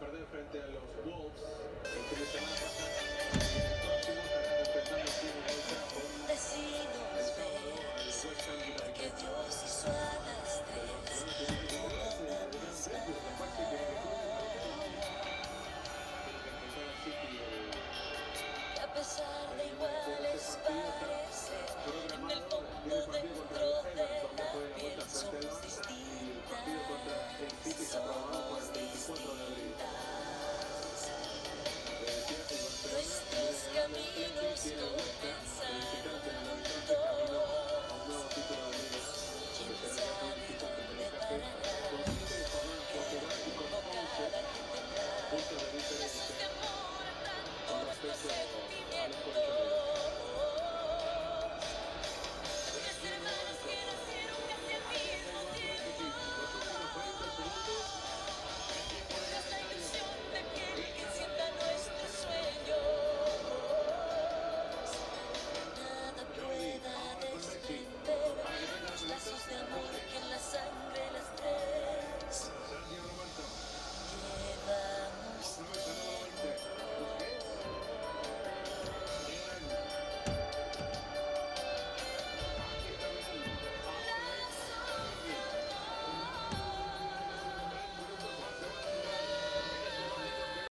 perder frente a los Wolves el fin de semana pasado. yourself.